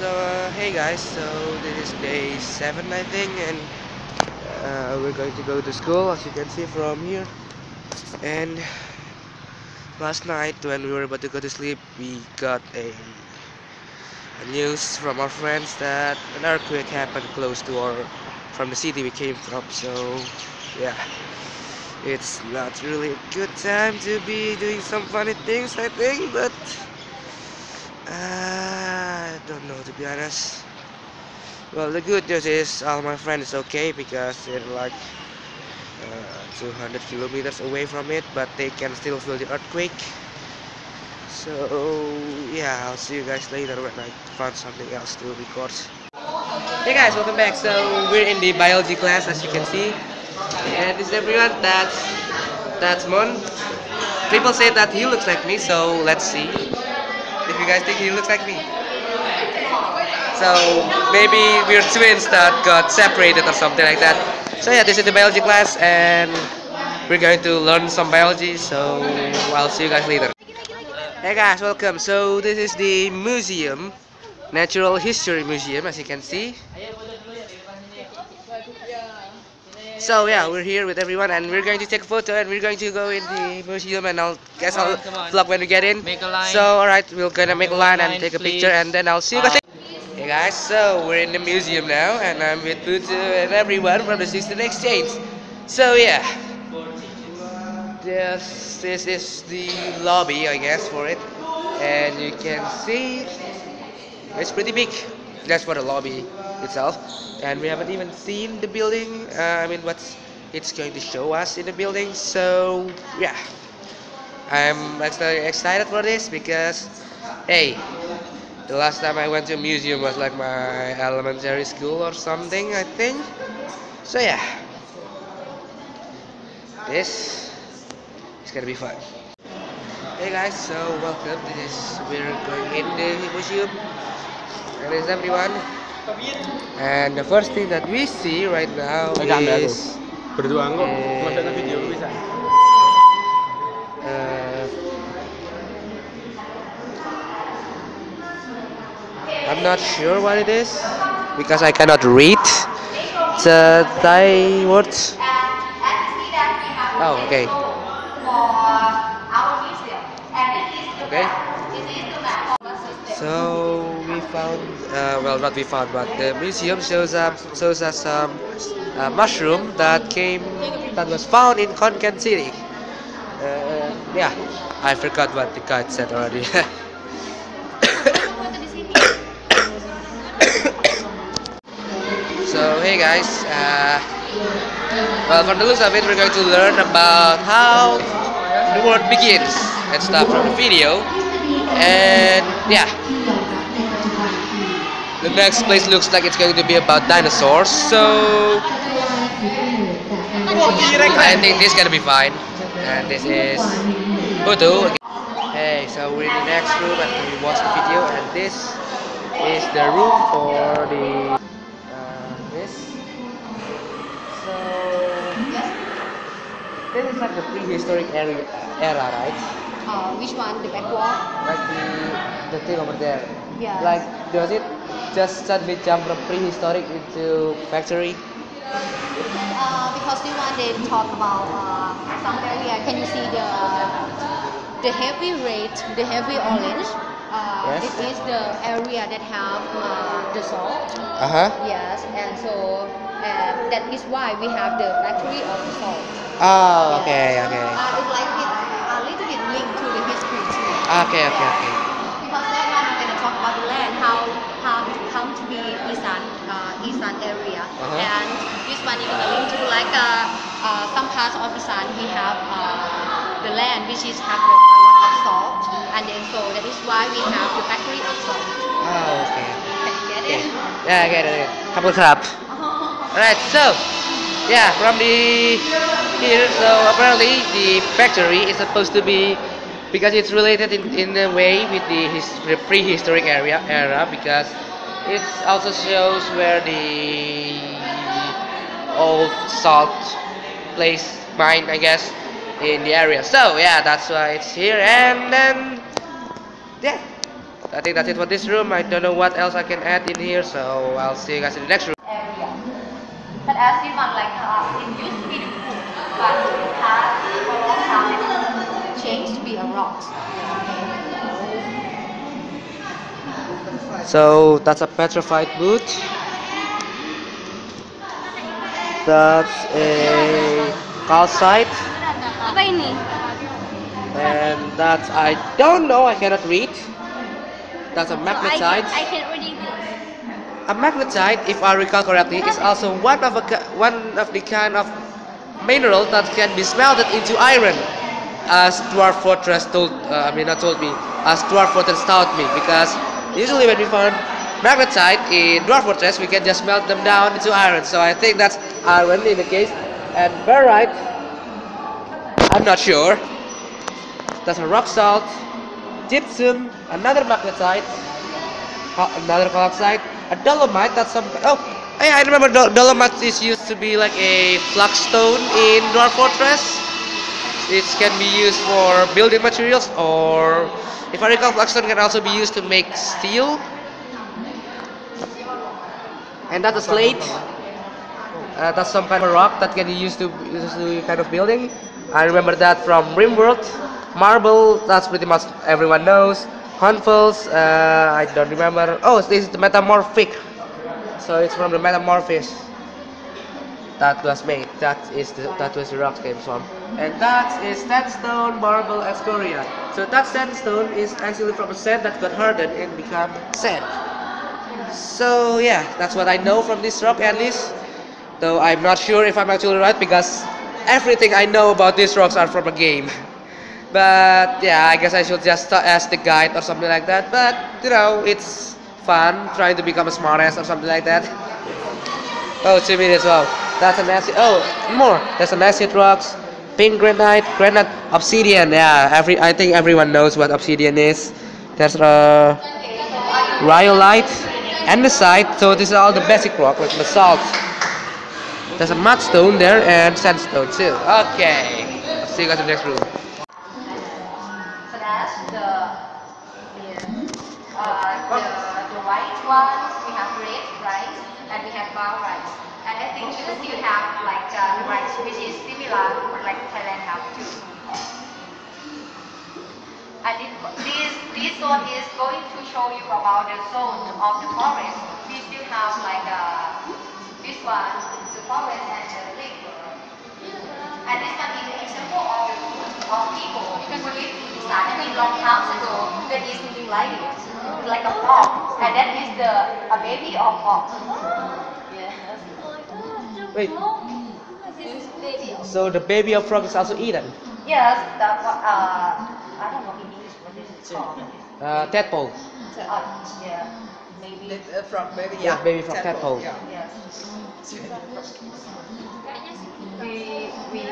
So uh, hey guys, so this is day seven I think, and uh, we're going to go to school as you can see from here. And last night when we were about to go to sleep, we got a, a news from our friends that an earthquake happened close to our from the city we came from. So yeah, it's not really a good time to be doing some funny things I think, but. Uh, don't know to be honest. Well, the good news is all my friends is okay because they're like uh, 200 kilometers away from it, but they can still feel the earthquake. So yeah, I'll see you guys later when I find something else to record. Hey guys, welcome back. So we're in the biology class, as you can see, and this is everyone. That's that's Mon. People say that he looks like me, so let's see if you guys think he looks like me. So maybe we're twins that got separated or something like that. So yeah, this is the biology class and we're going to learn some biology. So I'll see you guys later. Hey guys, welcome. So this is the museum, Natural History Museum, as you can see. So yeah, we're here with everyone, and we're going to take a photo, and we're going to go in the museum, and I'll guess I'll vlog when we get in. A. So alright, we're gonna make a Make a line and line, take a please. picture, and then I'll see you guys. Uh, Hey guys, so we're in the museum now, and I'm with Putu and everyone from the System Exchange. So yeah, this this is the lobby, I guess, for it, and you can see it's pretty big. That's for the lobby itself, and we haven't even seen the building. Uh, I mean, what's it's going to show us in the building. So yeah, I'm excited for this because, hey, the last time I went to a museum was like my elementary school or something, I think. So yeah, this is gonna be fun. Hey guys, so welcome to this. We're going in the museum, and there's everyone. And the first thing that we see right now is Berdua masukkan video I'm not sure what it is because I cannot read the Thai words. Oh, okay. Okay. So we found, uh, well, not we found, but the museum shows up shows us some uh, mushroom that came that was found in Khon Kaen City. Uh, yeah, I forgot what the guide said already. so hey guys, uh, well for the looks of it, we're going to learn about how the world begins and stuff from the video. And yeah, the next place looks like it's going to be about dinosaurs. So I think this is gonna be fine. And this is Putu. Hey, so we're in the next room after we watch the video, and this is the room for the this is like the prehistoric area, era, right? Uh, which one? The back wall? Like the the thing over there. Yeah. Like does it just suddenly jump from prehistoric into factory? Uh, because this one they talk about uh, some area. Can you see the the heavy red, the heavy orange? Uh, Yes. It is the area that have uh, the salt. Uh huh. Yes, and so uh, that is why we have the factory of salt. Oh, okay, okay. Uh, it's like it, a little bit linked to the history too. Okay, okay, okay. Because one I'm going to talk about the land, how how to come to be Isan, uh, Isan area, Uh-huh. and this one is going to link to like uh, uh, some parts of Isan we have uh, the land which is have a lot of salt, and then so that is why we have the factory of salt. Oh, okay. Can you get Okay. it? Yeah, I get it. Couple crap. Alright, so yeah, from the here, so apparently the factory is supposed to be because it's related in, in a way with the his, the prehistoric area era because it also shows where the old salt place mine, I guess, in the area. So yeah, that's why it's here, and then yeah, I think that's it for this room. I don't know what else I can add in here, so I'll see you guys in the next room. But as one, like uh, it used to be the pool, but it has for a long time changed to be a rock. So that's a petrified boot. That's a calcite. And that's I don't know, I cannot read. That's a magnetite. I, can't read this. A magnetite, if I recall correctly, is also one of a one of the kind of mineral that can be smelted into iron. As Dwarf Fortress told, uh, I mean not told me, as Dwarf Fortress taught me, because usually when we found magnetite in Dwarf Fortress, we can just melt them down into iron. So I think that's iron in the case, and barite. I'm not sure. That's a rock salt, gypsum, another magnetite, another calcite, a dolomite. That's some. Oh, I remember dolomite is used to be like a flux stone in Dwarf Fortress. It can be used for building materials, or if I recall, flux stone can also be used to make steel. And that's a slate. Uh, that's some kind of rock that can be used to used to kind of building. I remember that from Rimworld. Marble, that's pretty much everyone knows. Hornfels, uh, I don't remember. Oh, this is the metamorphic. So it's from the metamorphosis that was made. That is the, that was the rock came from. And that is sandstone, marble, and scoria. So that sandstone is actually from a sand that got hardened and become sand. So yeah, that's what I know from this rock at least. Though I'm not sure if I'm actually right because everything I know about these rocks are from a game. But yeah, I guess I should just ask the guide or something like that. But you know, it's fun trying to become a smartass or something like that. Oh, two minutes. Wow, that's an acid. Oh, more. There's an acid rocks, pink granite, granite, obsidian. Yeah, every I think everyone knows what obsidian is. There's a rhyolite, and the andesite. So this is all the basic rock with basalt. There's a mudstone there and sandstone too. Okay, I'll see you guys in the next room. That's uh, the the white one. We have red rice and we have brown rice. And We still have like uh, the rice which is similar like Thailand have too. And it, this this zone is going to show you about the zone of the forest. We still have like uh, this one, the forest and the lake. And this one is an example of of people who live in Busan. I mean, long time ago, there is something like It's like a frog, and that is the a baby of frog. Yes. Wait, This is baby of so the baby of frog is also eaten? Yes, that what uh I don't know in English what this is called. Uh, tadpole. Uh, yeah, maybe. Uh, from baby, Yeah, yeah. baby from tadpole. Yeah. Yes. We we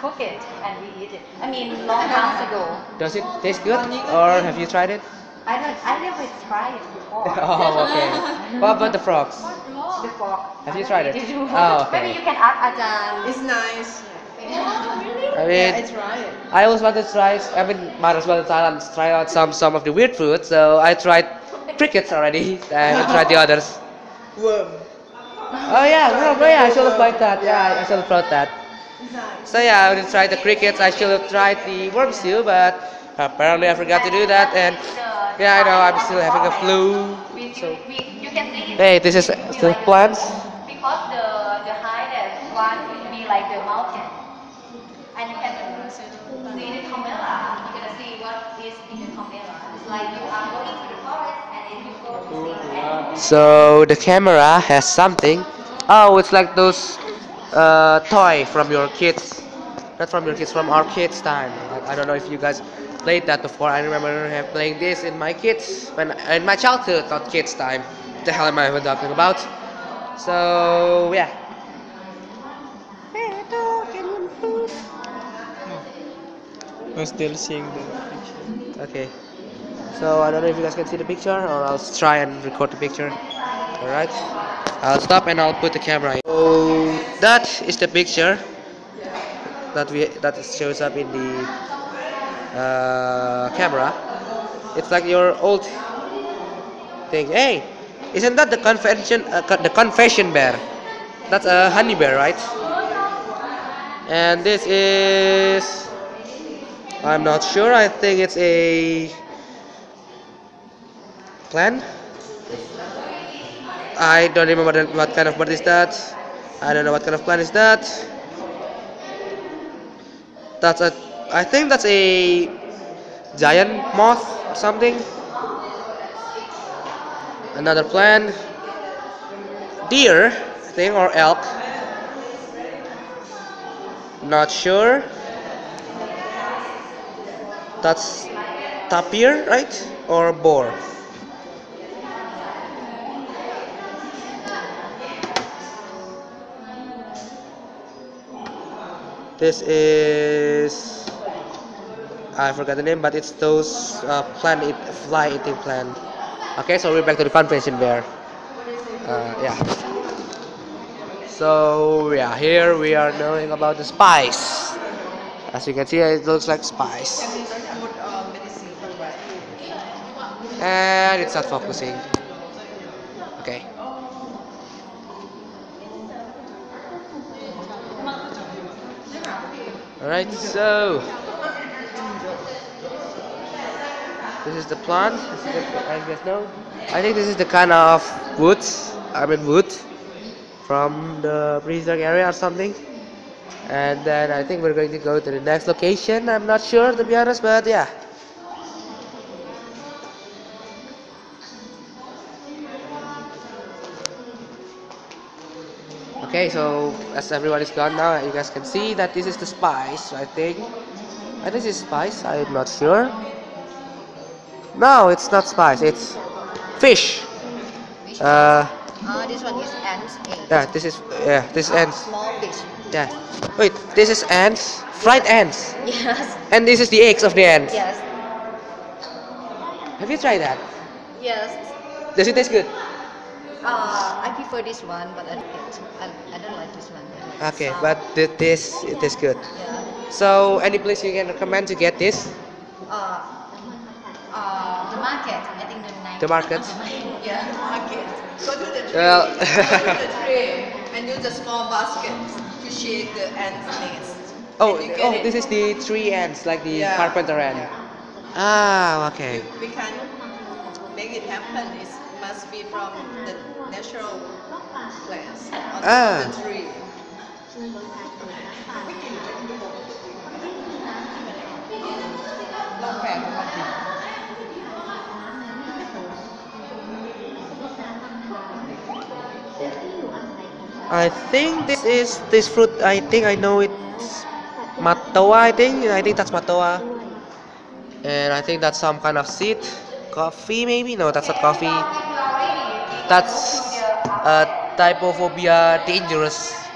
cook it and we eat it. I mean, long time ago. Does it taste good, or have you tried it? I don't. I never tried it before. oh, okay. What about the frogs? The frog. Have you tried it? Oh, okay. Maybe you can ask Ajahn. It's nice. Oh, I mean, Yeah, I tried it. I always wanted to try. I mean, might as well try, try out some some of the weird food. So I tried crickets already. and I tried the others. Worm. Oh yeah, no, no, yeah, I should have tried that. Yeah, I should have tried that. So yeah, I would try the crickets. I should have tried the worms too, but apparently I forgot to do that. And yeah, I know I'm still having a flu. So we, you can see it. hey, this is still plants. Because the the highest one will be like the mountain, and you can see the camera. You're gonna see what is in the camera. It's like you are going to the forest and then you go to see. So the camera has something. Oh, it's like those uh, toy from your kids. Not from your kids, from our kids' time. I, I don't know if you guys played that before. I remember playing this in my kids when in my childhood, not kids' time. What the hell am I even talking about? So yeah. I'm still seeing the picture. Okay. So I don't know if you guys can see the picture, or I'll try and record the picture. All right. I'll stop and I'll put the camera. In. So that is the picture that we that shows up in the uh, camera. It's like your old thing Hey, isn't that the confession Uh, the confession bear? That's a honey bear, right? And this is. I'm not sure. I think it's a plan I don't remember what kind of bird is that. I don't know what kind of plan is that. That's a. I think that's a giant moth or something. Another plant. Deer, I think, or elk. Not sure. That's tapir, right? Or boar? This is I forgot the name, but it's those uh, plant eat, fly eating plant. Okay, so we're back to the convention bear. Uh, yeah. So yeah, here we are knowing about the spice. As you can see, it looks like spice, and it's not focusing. Okay. Alright, so this is the plant. This is the, I. I think this is the kind of woods. I mean wood from the prehistoric area or something. And then I think we're going to go to the next location. I'm not sure to be honest, but yeah. Okay, so as everyone is gone now, you guys can see that this is the spice. I think. Think this is spice. I'm not sure. No, it's not spice. It's fish. Uh, Uh, this one is ants yeah, this is yeah, this is ants. Small fish. Yeah. Wait, this is ants, fried ants, Yes. and this is the eggs of the ants. Yes. Have you tried that? Yes. Does it taste good? Uh, I prefer this one, but I don't, I, I don't like this one. Like Okay, sour. but th- this it tastes good. Yeah. So, any place you can recommend to get this? Uh, uh, market. I think the night. The market? yeah, the market. Go to the tree. Well, Go to the tree and use a small basket to shake the ants' nest. oh, And you get oh, it. this is the tree ants, like the Yeah. carpenter ant. Yeah. Ah, okay. We can make it happen. It must be from the natural place on Ah. the tree. Long I think this is this fruit. I think I know it's matoa. I think I think that's matoa, and I think that's some kind of seed. Coffee maybe? No, that's not coffee. That's a typophobia dangerous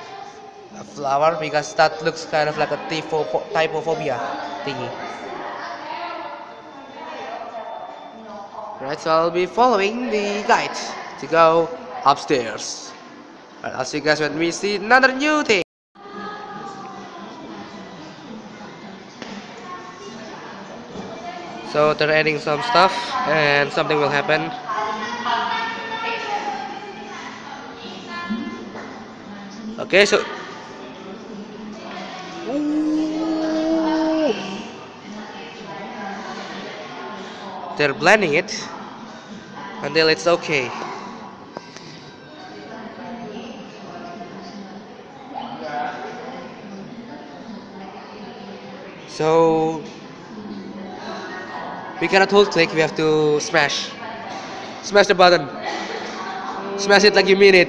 flower because that looks kind of like a typho typophobia thingy. Right, so I'll be following the guide to go upstairs. I'll see you guys when we see another new thing. So they're adding some stuff and something will happen. Okay, so they're blending it until it's okay. So we cannot hold click, we have to smash. Smash the button. Smash it like you mean it.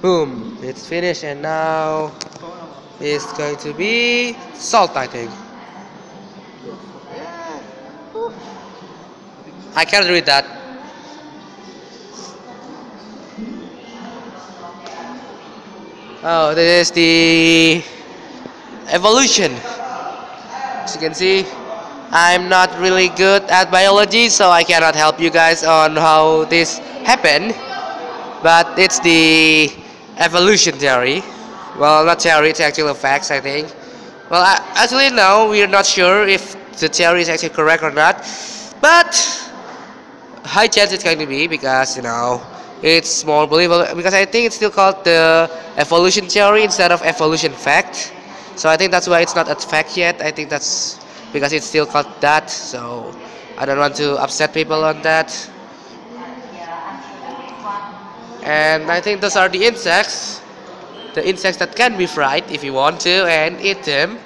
Boom. It's finished and now it's going to be salt I think. I can't read that. Oh, this is the evolution. As you can see, I'm not really good at biology, so I cannot help you guys on how this happened. But it's the evolution theory. Well, not theory, it's actual facts, I think. Well, I, actually, no, we're not sure if the theory is actually correct or not, but high chance it's going to be because you know it's more believable because I think it's still called the evolution theory instead of evolution fact. So I think that's why it's not a fact yet. I think that's because it's still called that. So I don't want to upset people on that. And I think those are the insects. The insects that can be fried if you want to and eat them.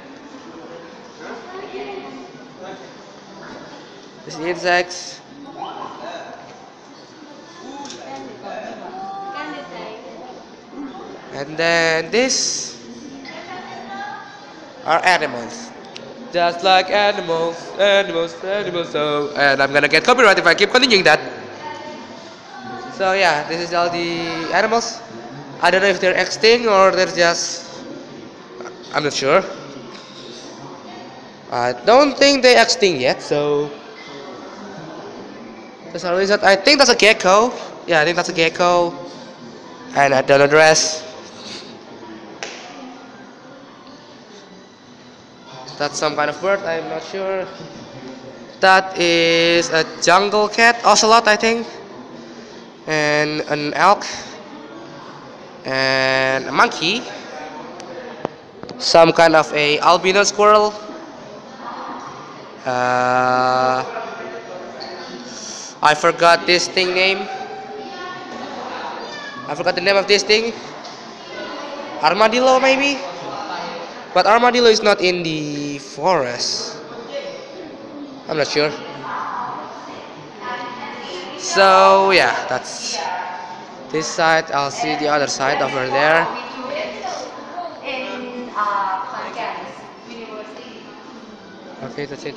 This is the insects. And then this are animals. Just like animals, animals, animals. So, and I'm gonna get copyright if I keep continuing that. So yeah, this is all the animals. I don't know if they're extinct or they're just. I'm not sure. I don't think they extinct yet. So that's a reason. I think that's a gecko. Yeah, I think that's a gecko. And I don't know That's some kind of bird, I'm not sure. That is a jungle cat, ocelot, I think. And an elk. And a monkey. Some kind of a albino squirrel. Uh, I forgot this thing name. I forgot the name of this thing. Armadillo, maybe? But armadillo is not in the forest. I'm not sure. So yeah, that's this side. I'll see the other side over there. Okay, that's it.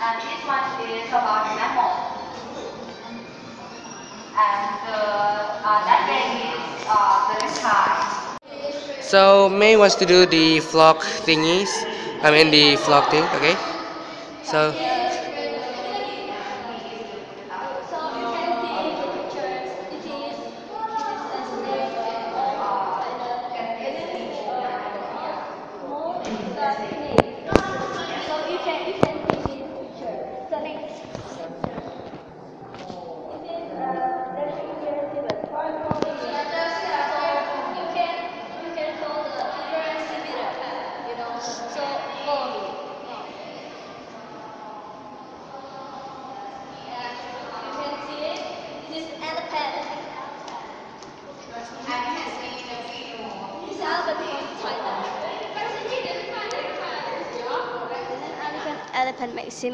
And this one is about mammal. And uh, uh, that So May wants to do the vlog thingies. I mean the vlog thing. Okay. So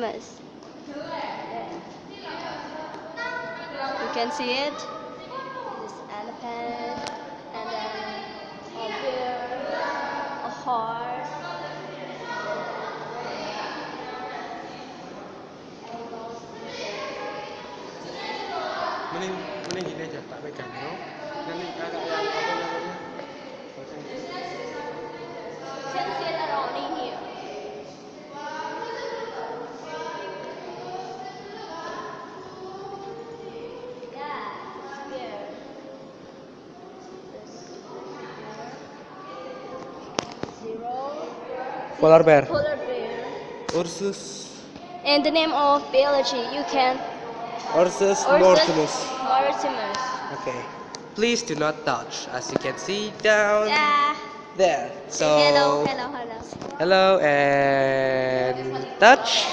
Maximus. You can see it. This elephant, and then a bear, a horse. Mending mending gini aja tak pegang no. Nanti agak yang apa namanya? You can see it around in here. Yeah, it's bear. This Zero. Polar bear. Polar bear. Ursus. And the name of biology, you can Ursus Ursus mortimus. Mortimus. Okay. Please do not touch, as you can see down Yeah. there. So hello, hello, hello. hello and touch.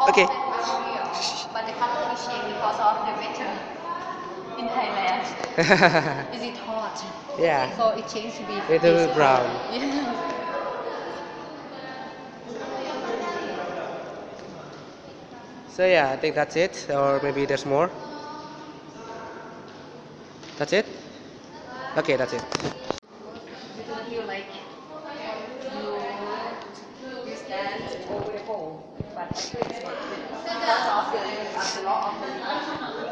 Oh, okay. But the color is changed because of the weather in Thailand. Is it hot? yeah. So it changed to be It will brown. Yeah. So yeah, I think that's it, or maybe there's more. That's it. Okay, that's it. You like you you stand over the but actually it's not good. of the, of the law of the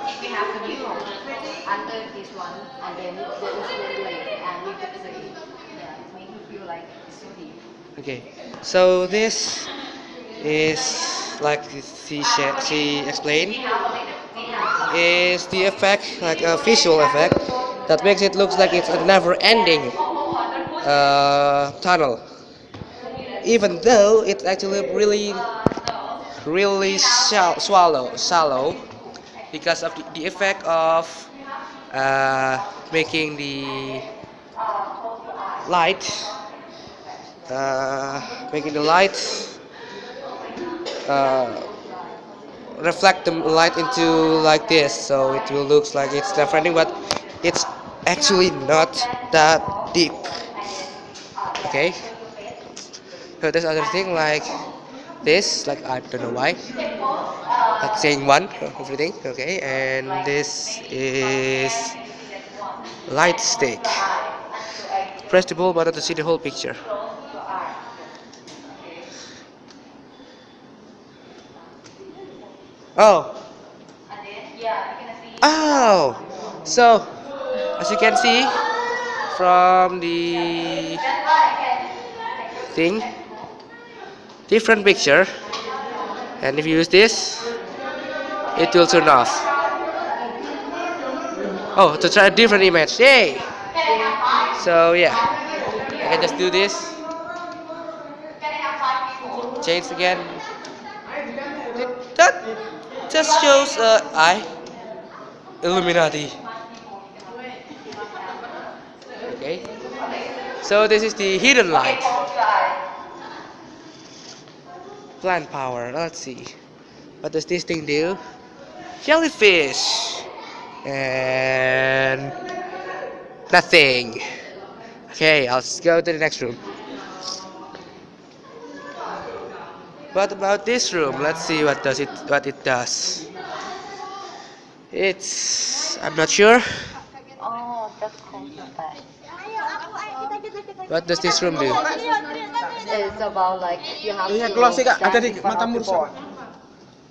if we have the mirror under this one and then there is one lake and we can see yeah it makes you feel like it's so deep. Okay, so this is like she she explained is the effect like a visual effect that makes it looks like it's a never-ending uh, tunnel. Even though it's actually really, really shall- swallow, shallow because of the, the effect of uh, making the light, uh, making the light uh, reflect the light into like this so it will looks like it's never but it's actually not that deep. Okay? So there's other thing like this like I don't know why. Like saying one everything okay? And this is light stick. Press the ball button to see the whole picture oh. Oh, so as you can see from the thing, different picture, and if you use this, it will turn off. Oh, to try a different image, yay! So yeah, I can just do this, change again. That just shows uh, eye. Illuminati. Okay. So this is the hidden light. Plant power. Let's see. What does this thing do? Jellyfish. And nothing. Okay, I'll go to the next room. What about this room? Let's see what does it what it does. It's I'm not sure. Oh, that's close. What does this room do? It's about like you have Iya, to keluar sih, Kak. stand Ada di in front of matamu the board.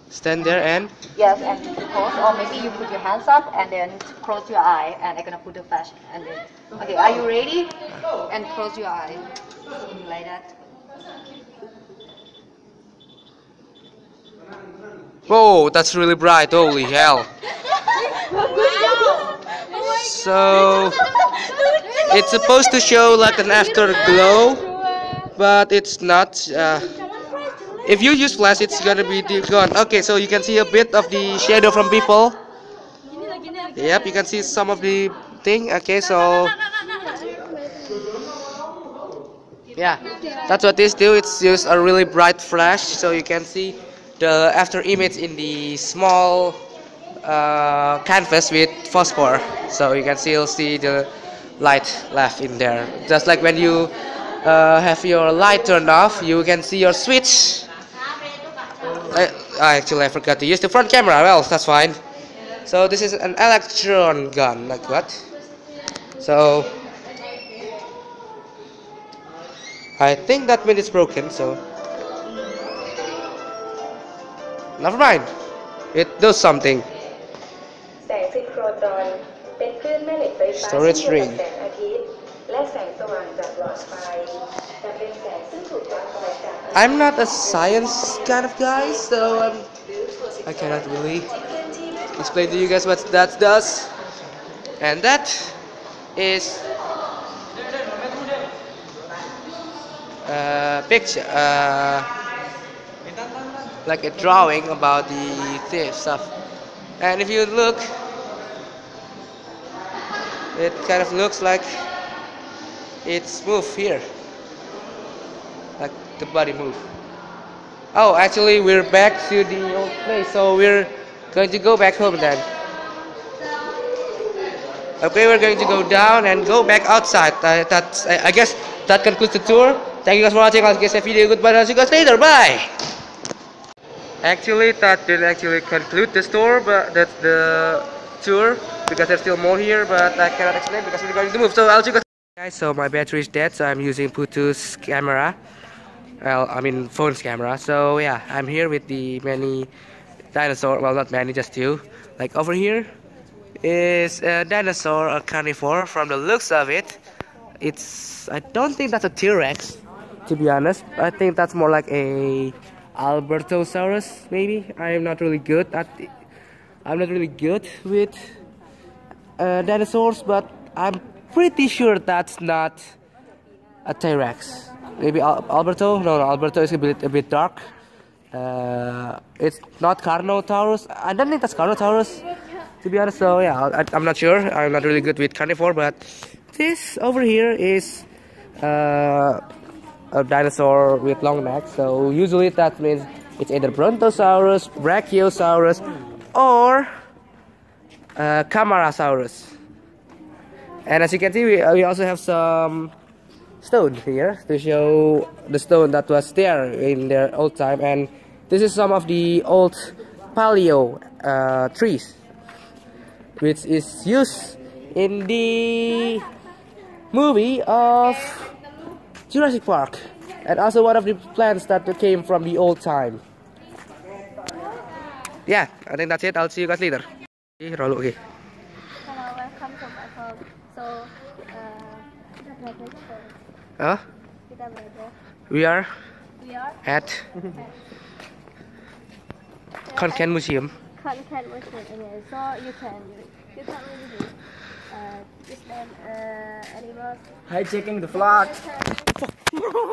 Stand there and Yes, and close, or maybe you put your hands up and then close your eye, and I'm gonna put the flash. And then, okay, are you ready? And close your eye, like that. Whoa, that's really bright. Holy hell! So it's supposed to show like an afterglow, but it's not. Uh, if you use flash, it's gonna be gone. Okay, so you can see a bit of the shadow from people. Yep, you can see some of the thing. Okay, so yeah, that's what this do. It's use a really bright flash, so you can see the after image in the small uh, canvas with phosphor. So you can still see the light left in there. Just like when you uh, have your light turned off, you can see your switch. I, I actually I forgot to use the front camera. Well, that's fine. So this is an electron gun, like what? So I think that one is broken. So never mind. It does something. แสงซิโครตรอน เป็นคลื่นแม่เหล็กไฟฟ้า Storage เช่นเดียว ring กับแสงอาทิตย์ และแสงสว่างจากหลอดไฟ แต่เป็นแสงซึ่งถูกปล่อยออกจาก I'm not a science kind of guy, so I'm, I cannot really explain to you guys what that does. And that is a picture, uh, like a drawing about the stuff. And if you look, it kind of looks like it's moved here like the body move. Oh, actually, we're back to the old place, so we're going to go back home then. Okay, we're going to go down and go back outside. Uh, that's, I, I guess that concludes the tour. Thank you guys for watching. I'll get a video. Goodbye. I'll see you guys later. Bye. Actually, that didn't actually conclude the tour, but that's the tour because there's still more here, but I cannot explain because we're going to move. So I'll guys. Guys, so my battery is dead, so I'm using Bluetooth camera. Well, I mean phone's camera. So yeah, I'm here with the many dinosaur. Well, not many, just two. Like over here is a dinosaur, a carnivore. From the looks of it, it's. I don't think that's a T-Rex, to be honest. I think that's more like a Albertosaurus, maybe. I am not really good at. I'm not really good with uh, dinosaurs, but I'm pretty sure that's not a T-Rex. Maybe Al- Alberto? No, no, Alberto is a bit, a bit dark. Uh, it's not Carnotaurus. I don't think that's Carnotaurus, to be honest. So yeah, I, I'm not sure. I'm not really good with carnivore, but this over here is uh, a dinosaur with long neck. So usually that means it's either Brontosaurus, Brachiosaurus, or uh, Camarasaurus. And as you can see, we, we also have some stone here to show the stone that was there in their old time. And this is some of the old paleo uh, trees, which is used in the movie of Jurassic Park, and also one of the plants that came from the old time. Yeah, I think that's it. I'll see you guys later. Okay, roll okay. Hello, welcome to my home. So, uh, kita berada di Huh? We are We are at Khon Kaen Museum. content machine in so you can you can really uh, this uh, animals. Hijacking the vlog.